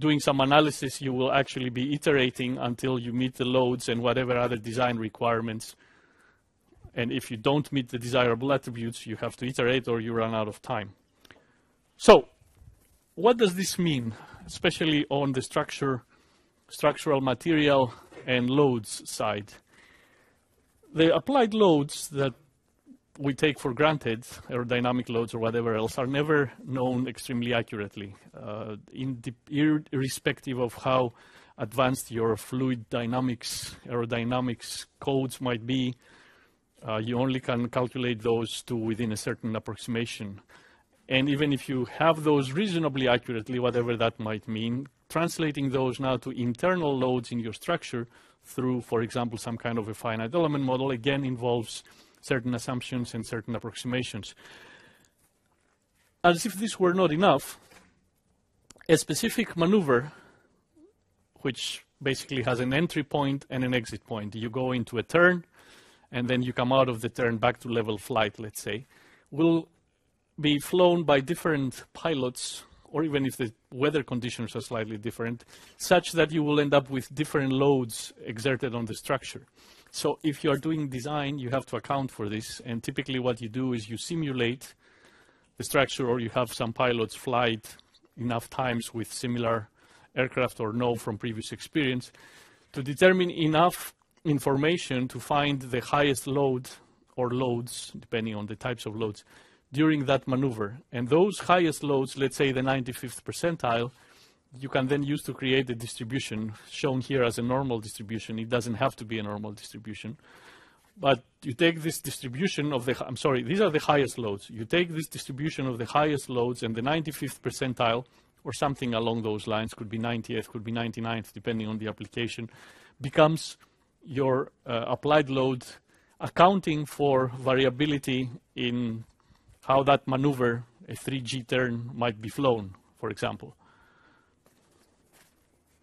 doing some analysis, you will actually be iterating until you meet the loads and whatever other design requirements. And if you don't meet the desirable attributes, you have to iterate or you run out of time. So what does this mean, especially on the structure, structural material and loads side? The applied loads that we take for granted, aerodynamic loads or whatever else, are never known extremely accurately, uh, irrespective of how advanced your fluid dynamics, aerodynamics codes might be. Uh, you only can calculate those to within a certain approximation. And even if you have those reasonably accurately, whatever that might mean, translating those now to internal loads in your structure through, for example, some kind of a finite element model, again involves certain assumptions and certain approximations. As if this were not enough, a specific maneuver, which basically has an entry point and an exit point. You go into a turn, and then you come out of the turn back to level flight, let's say, will be flown by different pilots, or even if the weather conditions are slightly different, such that you will end up with different loads exerted on the structure. So if you are doing design, you have to account for this. And typically what you do is you simulate the structure or you have some pilots fly it enough times with similar aircraft or know from previous experience to determine enough information to find the highest load or loads, depending on the types of loads, during that maneuver. And those highest loads, let's say the 95th percentile, you can then use to create a distribution shown here as a normal distribution. It doesn't have to be a normal distribution. But you take this distribution of the, I'm sorry, these are the highest loads. You take this distribution of the highest loads and the 95th percentile, or something along those lines, could be 90th, could be 99th, depending on the application, becomes your uh, applied load accounting for variability in how that maneuver, a 3G turn, might be flown, for example.